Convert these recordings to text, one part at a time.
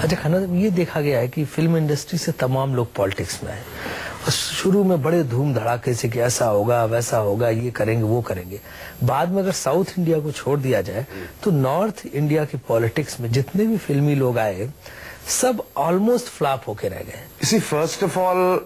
अच्छा खाना ये देखा गया है कि फ़िल्म इंडस्ट्री से तमाम लोग पॉलिटिक्स में आए और शुरू में बड़े धूम धड़ाके से कि ऐसा होगा वैसा होगा ये करेंगे वो करेंगे। बाद में अगर साउथ इंडिया को छोड़ दिया जाए तो नॉर्थ इंडिया की पॉलिटिक्स में जितने भी फिल्मी लोग आए सब ऑलमोस्ट फ्लॉप होके रह गए। इसी first of all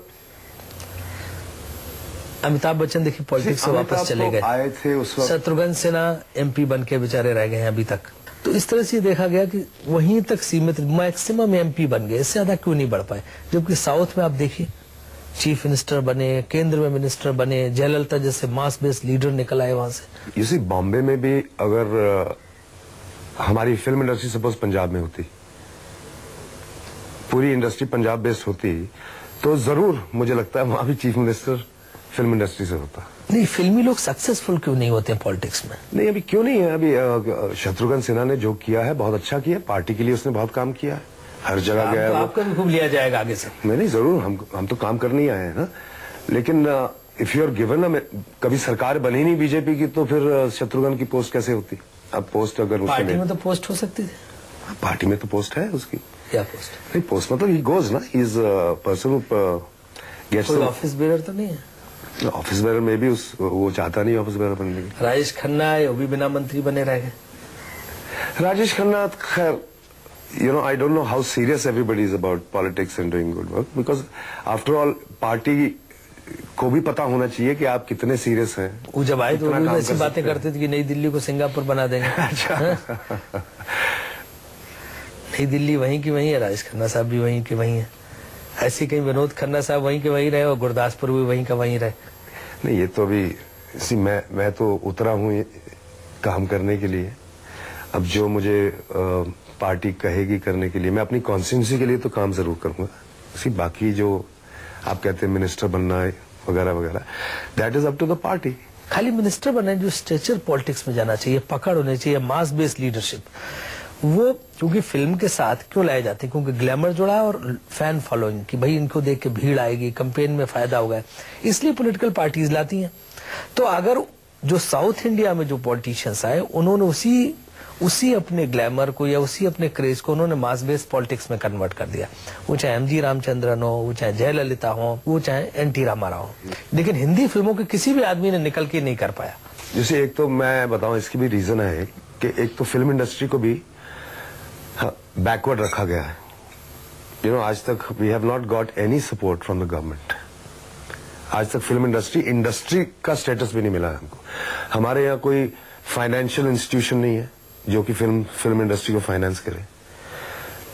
Amitabh Bachchan देखिए पॉलिटिक्स से वापस चले तो गए। आए थे उस वक्त। शत्रुघ्न सिन्हा एमपी बन के बेचारे रह गए हैं अभी तक। तो इस तरह से देखा गया कि वहीं तक सीमित मैक्सिमम एमपी बन गए। इससे ज़्यादा क्यों नहीं बढ़ पाए? जबकि साउथ में आप देखिए, चीफ मिनिस्टर बने, केंद्र में मिनिस्टर बने, जयललिता जैसे मास बेस्ड लीडर निकल आए वहाँ से। इसी बॉम्बे में भी अगर हमारी फ़िल्म इंडस्ट्री सपोज़ पंजाब में होती, पूरी इंडस्ट्री पंजाब बेस्ड होती तो ज़रूर मुझे लगता है वहाँ भी चीफ मिनिस्टर फ़िल्म इंडस्ट्री से होता। नहीं फिल्मी लोग सक्सेसफुल क्यों नहीं होते पॉलिटिक्स में? नहीं अभी क्यों नहीं है? अभी शत्रुघ्न सिन्हा ने जो किया है बहुत अच्छा किया पार्टी के लिए उसने बहुत काम किया है। हर जगह गया है आपका भी खूब लिया जाएगा आगे से। नहीं नहीं ज़रूर हम हम तो काम करने ही आए हैं ना। लेकिन इफ़ यू आर गिवन कभी सरकार बनी नहीं बीजेपी की तो फिर शत्रुघ्न की पोस्ट कैसे होती? अब पोस्ट अगर पार्टी में तो पोस्ट हो सकती थी। पार्टी में तो पोस्ट है उसकी। क्या पोस्ट नहीं पोस्ट मतलब ही गोज ना he is person gets office bearer तो नहीं है। ऑफ़िस बेरर में भी उस वो चाहता नहीं ऑफ़िस बेरर बनने की राजेश खन्ना है वो भी बिना मंत्री बने रह गए राजेश खन्ना खैर you know i don't know how serious everybody is about politics and doing good work because after all party को भी पता होना चाहिए कि आप कितने सीरियस हैं। वो जब आए तो काम ऐसी बातें करते थे कि नई दिल्ली को सिंगापुर बना देंगे। अच्छा। नई दिल्ली वहीं की वहीं है राजेश खन्ना साहब भी वहीं की वहीं है। ऐसे कहीं विनोद खन्ना साहब वहीं के वहीं रहे और गुरदासपुर भी वहीं का वहीं रहे? नहीं ये तो अभी सी मैं मैं तो उतरा हूँ काम करने के लिए। अब जो मुझे अ, पार्टी कहेगी करने के लिए मैं अपनी कॉन्स्टिट्यूंसी के लिए तो काम ज़रूर करूँगा। सी बाकी जो आप कहते हैं मिनिस्टर बनना है वगैरह वगैरह that is up to the party खाली मिनिस्टर बने जो स्ट्रेचर पॉलिटिक्स में जाना चाहिए पकड़ होनी चाहिए मास बेस्ड लीडरशिप वो क्योंकि फ़िल्म के साथ क्यों लाए जाते हैं? क्योंकि ग्लैमर जुड़ा है और फ़ैन फॉलोइंग कि भाई इनको देख के भीड़ आएगी कंपेन में फ़ायदा होगा। इसलिए पॉलिटिकल पार्टीज़ लाती हैं। तो अगर जो साउथ इंडिया में जो पॉलिटिशियंस आए, उन्होंने उसी उसी अपने ग्लैमर को या उसी अपने क्रेज को उन्होंने मास बेस्ड पॉलिटिक्स में कन्वर्ट कर दिया। वो चाहे एम जी रामचंद्रन हो, वो चाहे जयललिता हो, वो चाहे एन टी रामाराव हो। लेकिन हिंदी फ़िल्मों के किसी भी आदमी ने निकल के नहीं कर पाया। जैसे एक तो मैं बताऊँ, इसकी भी रीजन है कि एक तो फ़िल्म इंडस्ट्री को भी बैकवर्ड रखा गया है यू नो आज तक we have not got any support from the government आज तक फ़िल्म इंडस्ट्री इंडस्ट्री का स्टेटस भी नहीं मिला है हमको हमारे यहाँ कोई फाइनेंशियल इंस्टीट्यूशन नहीं है जो कि फ़िल्म फ़िल्म इंडस्ट्री को फाइनेंस करे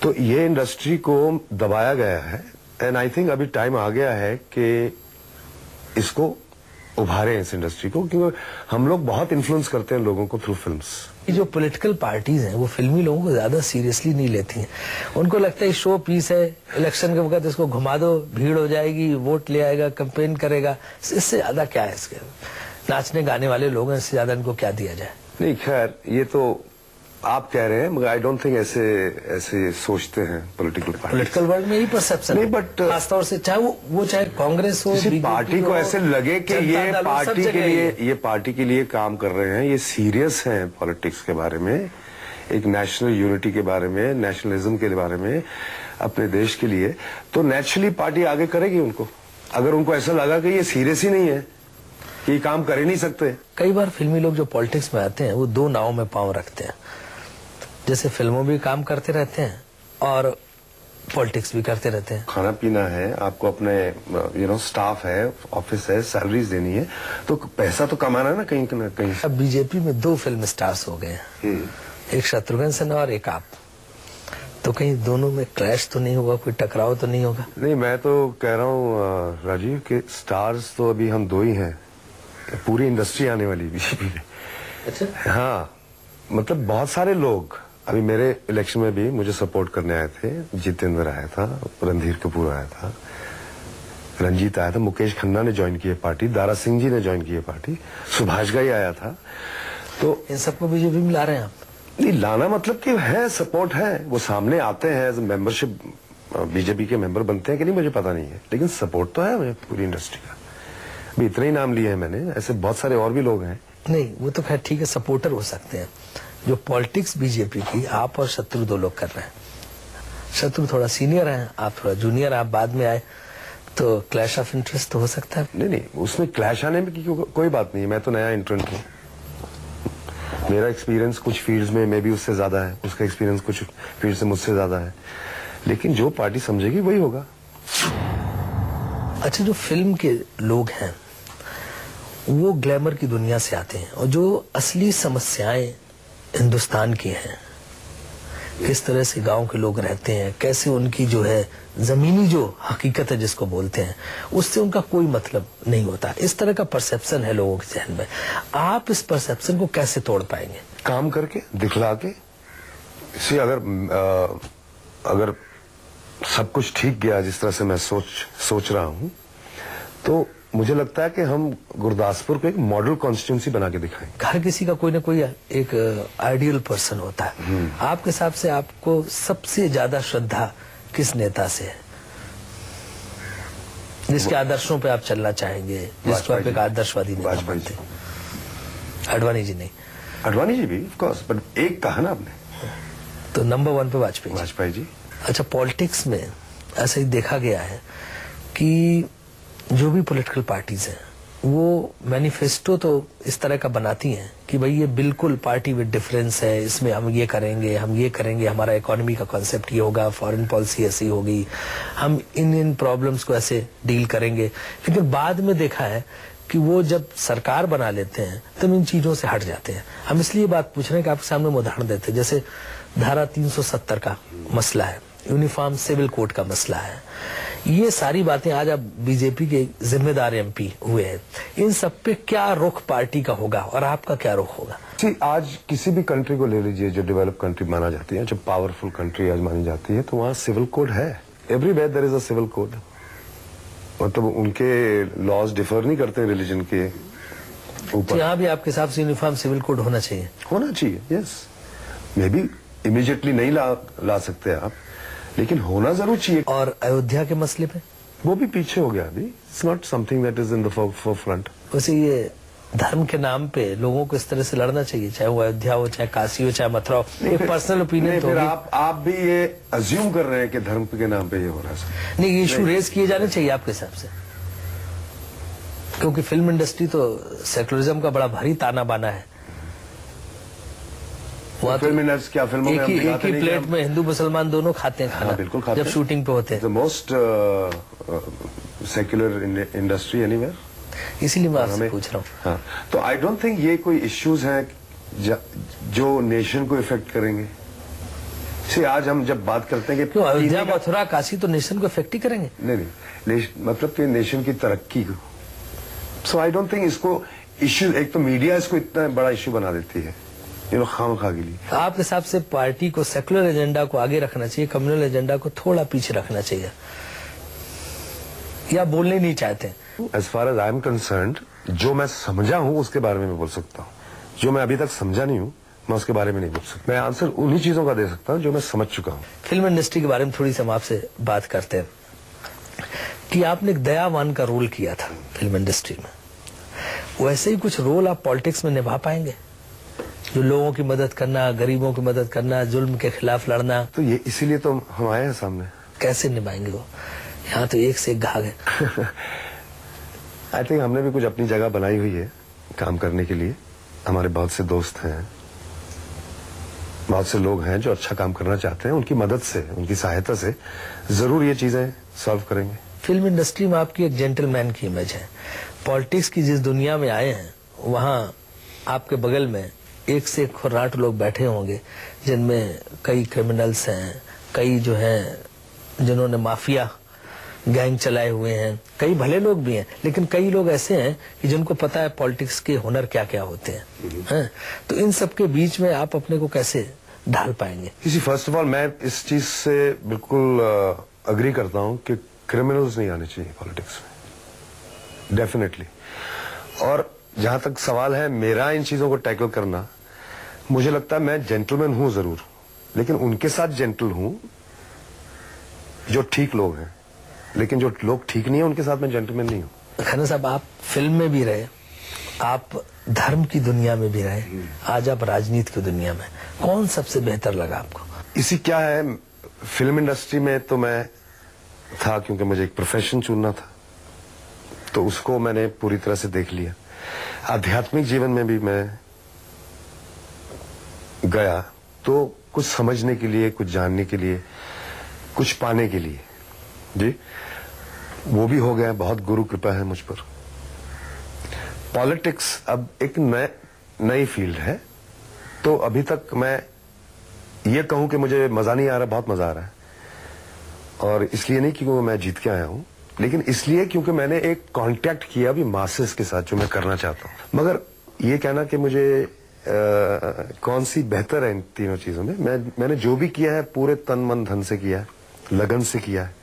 तो ये इंडस्ट्री को दबाया गया है एंड आई थिंक अभी टाइम आ गया है कि इसको उभारे हैं इस इंडस्ट्री को क्योंकि हम लोग बहुत इन्फ्लुएंस करते हैं लोगों को थ्रू फिल्म्स ये जो पॉलिटिकल पार्टीज़ हैं वो फिल्मी लोगों को ज़्यादा सीरियसली नहीं लेती हैं। उनको लगता है शो पीस है इलेक्शन के वक्त इसको घुमा दो भीड़ हो जाएगी वोट ले आएगा कंपेन करेगा। इससे ज़्यादा क्या है इसके? नाचने गाने वाले लोग हैं इससे ज़्यादा इनको क्या दिया जाए? नहीं खैर ये तो आप कह रहे हैं मगर आई डोंट थिंक ऐसे ऐसे सोचते हैं पॉलिटिकल पार्टी पॉलिटिकल वर्ल्ड में यही परसेप्शन नहीं, but- खासतौर से चाहे वो वो चाहे कांग्रेस हो पार्टी को ऐसे लगे कि ये हो, पार्टी के लिए ये। पार्टी के लिए काम कर रहे हैं ये सीरियस हैं पॉलिटिक्स के बारे में एक नेशनल यूनिटी के बारे में नेशनलिज्म के बारे में अपने देश के लिए। तो नेचुरली पार्टी आगे करेगी उनको? अगर उनको ऐसा लगा कि ये सीरियस ही नहीं है ये काम कर ही नहीं सकते। कई बार फिल्मी लोग जो पॉलिटिक्स में आते हैं वो दो नाव में पाँव रखते हैं। जैसे फ़िल्मों भी काम करते रहते हैं और पॉलिटिक्स भी करते रहते हैं। खाना पीना है आपको अपने यू नो स्टाफ है ऑफ़िस है सैलरीज देनी है तो पैसा तो कमाना है ना कहीं ना कहीं। अब बीजेपी में दो फ़िल्म स्टार्स हो गए हैं। हम्म। एक शत्रुघ्न सिन्हा और एक आप। तो कहीं दोनों में क्लैश तो नहीं होगा कोई टकराव तो नहीं होगा? नहीं मैं तो कह रहा हूँ राजीव के स्टार्स तो अभी हम दो ही हैं। पूरी इंडस्ट्री आने वाली बीजेपी में। अच्छा। हाँ मतलब बहुत सारे लोग। अभी मेरे इलेक्शन में भी मुझे सपोर्ट करने आए थे। जितेंद्र आया था रणधीर कपूर आया था। रंजीत आया था मुकेश खन्ना ने ज्वाइन की पार्टी दारा सिंह जी ने ज्वाइन की पार्टी सुभाष गाई आया था। तो इन सबको बीजेपी में ला रहे हैं आप? नहीं लाना मतलब कि है सपोर्ट है। वो सामने आते हैं एज मेंबरशिप बीजेपी के मेंबर बनते हैं कि नहीं मुझे पता नहीं है। लेकिन सपोर्ट तो है मुझे पूरी इंडस्ट्री का। अभी इतने ही नाम लिए हैं मैंने ऐसे बहुत सारे और भी लोग हैं। नहीं वो तो खैर ठीक है सपोर्टर हो सकते हैं। जो पॉलिटिक्स बीजेपी की आप और शत्रु दो लोग कर रहे हैं। शत्रु थोड़ा सीनियर हैं आप थोड़ा जूनियर आप बाद में आए तो क्लैश ऑफ़ इंटरेस्ट तो हो सकता है। नहीं नहीं उसमें क्लैश आने में की कोई बात नहीं मैं तो नया इंटरेंट हूँ। मेरा एक्सपीरियंस कुछ फील्ड्स में मे भी उससे ज़्यादा है उसका एक्सपीरियंस कुछ फ़ील्ड से मुझसे ज़्यादा है। लेकिन जो पार्टी समझेगी वही होगा। अच्छा जो फ़िल्म के लोग हैं वो ग्लैमर की दुनिया से आते हैं और जो असली समस्याएँ हिंदुस्तान की हैं। किस तरह से गाँव के लोग रहते हैं कैसे उनकी जो है जमीनी जो हकीकत है जिसको बोलते हैं उससे उनका कोई मतलब नहीं होता। इस तरह का परसेप्शन है लोगों के जहन में। आप इस परसेप्शन को कैसे तोड़ पाएँगे? काम करके दिखला के सी अगर आ, अगर सब कुछ ठीक गया जिस तरह से मैं सोच सोच रहा हूँ तो मुझे लगता है कि हम गुरदासपुर को एक मॉडल कॉन्स्टिट्यूंसी बना के दिखाएँ। हर किसी का कोई ना कोई एक आइडियल पर्सन होता है। आपके हिसाब से आपको सबसे ज़्यादा श्रद्धा किस नेता से है? जिसके आदर्शों पे आप चलना चाहेंगे जिसको आप एक आदर्शवादी नेता मानते अडवाणी जी नहीं। अडवाणी जी भी ऑफ़ कोर्स बट एक कहा ना आपने। तो नंबर वन पे वाजपेयी वाजपेयी जी। अच्छा पॉलिटिक्स में ऐसा ही देखा गया है कि जो भी पॉलिटिकल पार्टीज़ हैं, वो मैनिफेस्टो तो इस तरह का बनाती हैं कि भाई ये बिल्कुल पार्टी विद डिफरेंस है, इसमें हम ये करेंगे, हम ये करेंगे, हमारा इकोनॉमी का कॉन्सेप्ट ये होगा फॉरेन पॉलिसी ऐसी होगी, हम इन इन प्रॉब्लम्स को ऐसे डील करेंगे। लेकिन बाद में देखा है कि वो जब सरकार बना लेते हैं तब इन चीज़ों से हट जाते हैं। हम इसलिए बात पूछ रहे हैं कि आपके सामने उदाहरण देते हैं। जैसे धारा 370 का मसला है यूनिफॉर्म सिविल कोड का मसला है। ये सारी बातें आज आप बीजेपी के जिम्मेदार एमपी हुए हैं। इन सब पे क्या रुख पार्टी का होगा और आपका क्या रुख होगा? जी आज किसी भी कंट्री को ले लीजिए जो डेवलप कंट्री माना जाती है जो पावरफुल कंट्री आज मानी जाती है तो वहाँ सिविल कोड है। Everywhere there is a civil code मतलब उनके लॉज डिफर नहीं करते रिलीजन के तो ऊपर यहाँ भी आपके हिसाब से यूनिफॉर्म सिविल कोड होना चाहिए। होना चाहिए यस मे बी इमीडिएटली नहीं ला ला सकते आप। लेकिन होना ज़रूर चाहिए। और अयोध्या के मसले पे? वो भी पीछे हो गया अभी। It's not something that is in the front वैसे ये धर्म के नाम पे लोगों को इस तरह से लड़ना चाहिए चाहे वो अयोध्या हो चाहे काशी हो चाहे मथुरा हो। एक पर्सनल ओपिनियन तो आप आप भी ये अज्यूम कर रहे हैं कि धर्म के नाम पे ये हो रहा है नहीं ये इशू रेज किए जाने चाहिए आपके हिसाब से। क्योंकि फ़िल्म इंडस्ट्री तो सेकुलरिज्म का बड़ा भारी ताना बाना है। वहाँ तो फ़िल्म इंडस्ट्री क्या फ़िल्मों में एक हम ही एक ही प्लेट में हिंदू मुसलमान दोनों खाते हैं हाँ खाना बिल्कुल खाते जब शूटिंग पे होते द हैं मोस्ट सेक्युलर इंडस्ट्री एनीवेयर इसीलिए मैं आपसे पूछ रहा हूँ। हाँ तो आई डोंट थिंक ये कोई इश्यूज़ हैं जो नेशन को इफ़ेक्ट करेंगे। सी आज हम जब बात करते हैं कि क्यों? अयोध्या मथुरा काशी तो नेशन को इफ़ेक्ट ही करेंगे। नहीं नहीं मतलब कि नेशन की तरक्की को। सो आई डोंट थिंक इसको इश्यू एक तो मीडिया इसको इतना बड़ा इश्यू बना देती है। यू खाम खा के लिए। तो आप हिसाब से पार्टी को सेकुलर एजेंडा को आगे रखना चाहिए कम्युनल एजेंडा को थोड़ा पीछे रखना चाहिए? या बोलने नहीं चाहते? As far as I am concern जो मैं समझा हूँ उसके बारे में मैं बोल सकता हूँ। जो मैं अभी तक समझा नहीं हूँ मैं उसके बारे में नहीं बोल सकता। मैं आंसर उन्हीं चीज़ों का दे सकता हूँ जो मैं समझ चुका हूँ। फ़िल्म इंडस्ट्री के बारे में थोड़ी सी हम आपसे बात करते हैं। कि आपने एक दयावान का रोल किया था फ़िल्म इंडस्ट्री में। वैसे ही कुछ रोल आप पॉलिटिक्स में निभा पाएँगे? जो लोगों की मदद करना गरीबों की मदद करना जुल्म के खिलाफ लड़ना। तो ये इसीलिए तो हम आए हैं सामने। कैसे निभाएँगे वो? यहाँ तो एक से एक घाघ है। आई थिंक हमने भी कुछ अपनी जगह बनाई हुई है काम करने के लिए। हमारे बहुत से दोस्त हैं। बहुत से लोग हैं जो अच्छा काम करना चाहते हैं। उनकी मदद से उनकी सहायता से ज़रूर ये चीज़ें सॉल्व करेंगे। फ़िल्म इंडस्ट्री में आपकी एक जेंटलमैन की इमेज है। पॉलिटिक्स की जिस दुनिया में आए हैं वहाँ आपके बगल में एक से एक खुर्राट लोग बैठे होंगे जिनमें कई क्रिमिनल्स हैं कई जो हैं जिन्होंने माफिया गैंग चलाए हुए हैं। कई भले लोग भी हैं लेकिन कई लोग ऐसे हैं कि जिनको पता है पॉलिटिक्स के हुनर क्या क्या होते हैं। हैं? तो इन सब के बीच में आप अपने को कैसे ढाल पाएँगे? किसी फ़र्स्ट ऑफ़ ऑल मैं इस चीज़ से बिल्कुल अग्री करता हूँ कि क्रिमिनल्स नहीं आने चाहिए पॉलिटिक्स में। डेफिनेटली और जहाँ तक सवाल है मेरा इन चीज़ों को टैकल करना मुझे लगता है मैं जेंटलमैन हूँ ज़रूर लेकिन उनके साथ जेंटल हूँ जो ठीक लोग हैं लेकिन जो लोग ठीक नहीं है उनके साथ मैं जेंटलमैन नहीं हूँ। खन्ना साहब आप फ़िल्म में भी रहे आप धर्म की दुनिया में भी रहे आज आप राजनीति की दुनिया में कौन सबसे बेहतर लगा आपको? इसी क्या है फ़िल्म इंडस्ट्री में तो मैं था क्योंकि मुझे एक प्रोफेशन चुनना था तो उसको मैंने पूरी तरह से देख लिया। आध्यात्मिक जीवन में भी मैं गया तो कुछ समझने के लिए, कुछ जानने के लिए, कुछ पाने के लिए। जी, वो भी हो गया, बहुत गुरु कृपा है मुझ पर। पॉलिटिक्स अब एक नए, नई फ़ील्ड है तो अभी तक मैं ये कहूँ कि मुझे मज़ा नहीं आ रहा, बहुत मज़ा आ रहा है। और इसलिए नहीं क्योंकि मैं जीत के आया हूँ लेकिन इसलिए क्योंकि मैंने एक कांटेक्ट किया भी मासेस के साथ जो मैं करना चाहता हूँ। मगर ये कहना कि मुझे आ, कौन सी बेहतर है इन तीनों चीज़ों में? मैं मैंने जो भी किया है पूरे तन मन धन से किया है लगन से किया है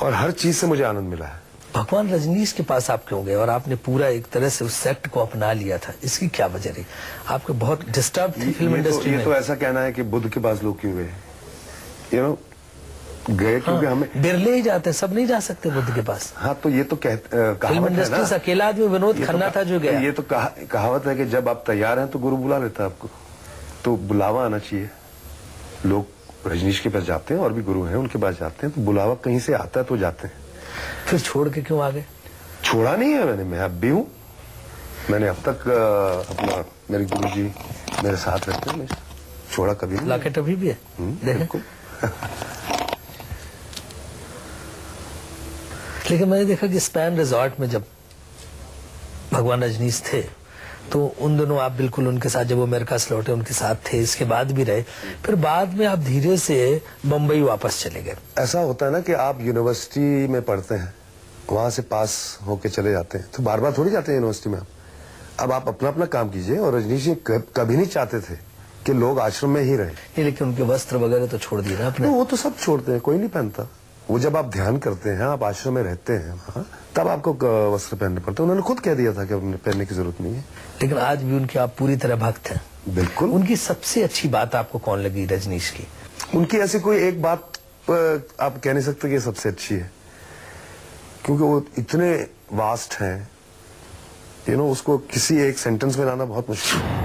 और हर चीज़ से मुझे आनंद मिला है। भगवान रजनीश के पास आप क्यों गए? और आपने पूरा एक तरह से उस सेक्ट को अपना लिया था। इसकी क्या वजह रही? आपको बहुत डिस्टर्ब थी फ़िल्म तो, इंडस्ट्री ये में। तो ऐसा कहना है कि बुद्ध के पास लोग क्यों गए? यू नो गए क्योंकि हमें बिरले ही जाते हैं, सब नहीं जा सकते बुद्ध के पास। हाँ तो ये तो कह, फ़िल्म इंडस्ट्री से अकेला आदमी विनोद तो खन्ना था जो गया। ये तो कहा, कहावत है कि जब आप तैयार हैं तो गुरु बुला लेता है आपको। तो बुलावा आना चाहिए। लोग रजनीश के पास जाते हैं और भी गुरु हैं उनके पास जाते हैं तो बुलावा कहीं से आता है तो जाते हैं। फिर छोड़ के क्यों आ गए? छोड़ा नहीं है मैंने मैं अब भी हूँ। मैंने अब तक अपना मेरे गुरु जी मेरे साथ रहते हैं। छोड़ा कभी नहीं। लॉकेट अभी भी है? हम्म, देखें। लेकिन मैंने देखा कि स्पैन रिजॉर्ट में जब भगवान रजनीश थे तो उन दोनों आप बिल्कुल उनके साथ जब वो अमेरिका से लौटे उनके साथ थे इसके बाद भी रहे फिर बाद में आप धीरे से बम्बई वापस चले गए। ऐसा होता है ना कि आप यूनिवर्सिटी में पढ़ते हैं वहाँ से पास होके चले जाते हैं तो बार बार थोड़ी जाते हैं यूनिवर्सिटी में आप। अब आप अपना अपना काम कीजिए और रजनीश जी कभी नहीं चाहते थे कि लोग आश्रम में ही रहे। लेकिन उनके वस्त्र वगैरह तो छोड़ दिए ना अपने वो तो सब छोड़ते हैं कोई नहीं पहनता। वो जब आप ध्यान करते हैं आप आश्रम में रहते हैं वहाँ तब आपको वस्त्र पहनने पड़ते हैं। उन्होंने खुद कह दिया था कि पहनने की ज़रूरत नहीं है। लेकिन आज भी उनके आप पूरी तरह भक्त हैं। बिल्कुल। उनकी सबसे अच्छी बात आपको कौन लगी रजनीश की? उनकी ऐसी कोई एक बात आप कह नहीं सकते कि सबसे अच्छी है। क्योंकि वो इतने वास्ट हैं यू नो उसको किसी एक सेंटेंस में लाना बहुत मुश्किल है।